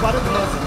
Para o próximo.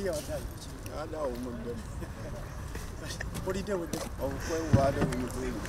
oli yawatayo adda omudde bulidde budde obukwebubaade bunyikirivu